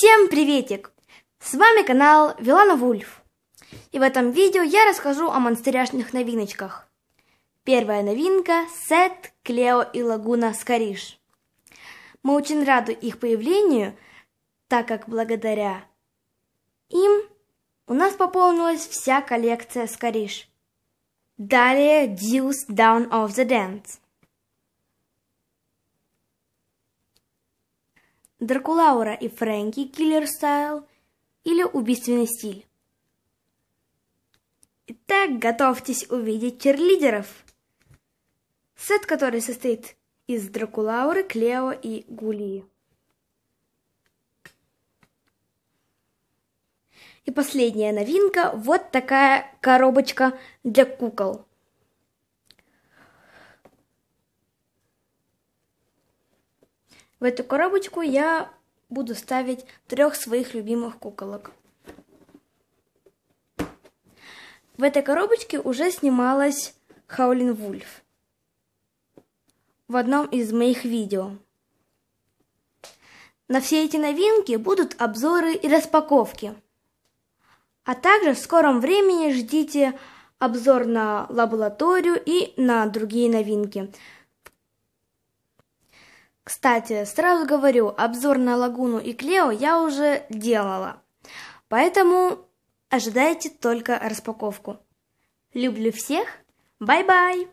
Всем приветик! С вами канал Вилана Вульф. И в этом видео я расскажу о монстеряшных новиночках. Первая новинка – сет Клео и Лагуна Скориш. Мы очень рады их появлению, так как благодаря им у нас пополнилась вся коллекция Скориш. Далее Deuce Down of the Dance. Дракулаура и Фрэнки Киллер Стайл или Убийственный стиль. Итак, готовьтесь увидеть черлидеров. Сет, который состоит из Дракулауры, Клео и Гулии. И последняя новинка, вот такая коробочка для кукол. В эту коробочку я буду ставить трех своих любимых куколок. В этой коробочке уже снималась Хаулин Вульф в одном из моих видео. На все эти новинки будут обзоры и распаковки. А также в скором времени ждите обзор на лабораторию и на другие новинки. Кстати, сразу говорю, обзор на Лагуну и Клео я уже делала. Поэтому ожидайте только распаковку. Люблю всех. Bye-bye!